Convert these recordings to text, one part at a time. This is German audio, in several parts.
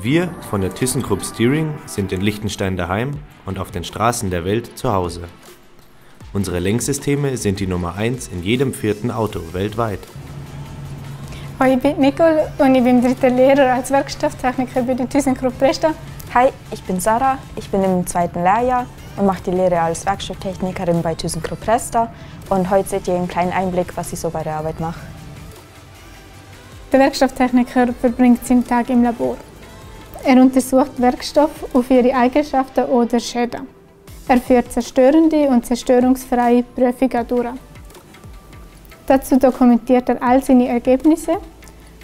Wir von der ThyssenKrupp Steering sind in Liechtenstein daheim und auf den Straßen der Welt zu Hause. Unsere Lenksysteme sind die Nummer 1 in jedem vierten Auto weltweit. Hi, ich bin Nicole und ich bin dritter Lehrer als Werkstofftechniker bei der ThyssenKrupp Presta. Hi, ich bin Sarah, ich bin im zweiten Lehrjahr und mache die Lehre als Werkstofftechnikerin bei ThyssenKrupp Presta. Und heute seht ihr einen kleinen Einblick, was ich so bei der Arbeit mache. Der Werkstofftechniker verbringt seinen Tag im Labor. Er untersucht Werkstoffe auf ihre Eigenschaften oder Schäden. Er führt zerstörende und zerstörungsfreie Prüfungen durch. Dazu dokumentiert er all seine Ergebnisse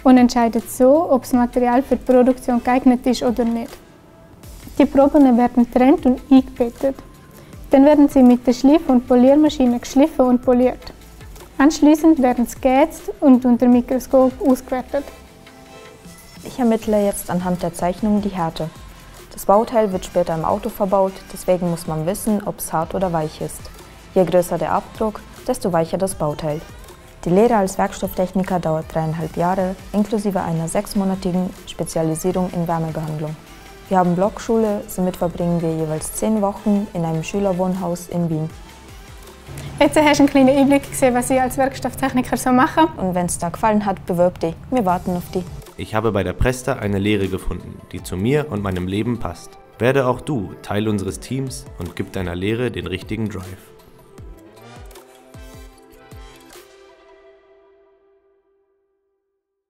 und entscheidet so, ob das Material für die Produktion geeignet ist oder nicht. Die Proben werden getrennt und eingebettet. Dann werden sie mit der Schliff- und Poliermaschine geschliffen und poliert. Anschließend werden sie geätzt und unter Mikroskop ausgewertet. Ich ermittle jetzt anhand der Zeichnung die Härte. Das Bauteil wird später im Auto verbaut, deswegen muss man wissen, ob es hart oder weich ist. Je größer der Abdruck, desto weicher das Bauteil. Die Lehre als Werkstofftechniker dauert dreieinhalb Jahre, inklusive einer sechsmonatigen Spezialisierung in Wärmebehandlung. Wir haben Blockschule, somit verbringen wir jeweils zehn Wochen in einem Schülerwohnhaus in Wien. Jetzt hast du einen kleinen Einblick gesehen, was ich als Werkstofftechniker so mache. Und wenn es dir gefallen hat, bewirb dich. Wir warten auf dich. Ich habe bei der Presta eine Lehre gefunden, die zu mir und meinem Leben passt. Werde auch du Teil unseres Teams und gib deiner Lehre den richtigen Drive.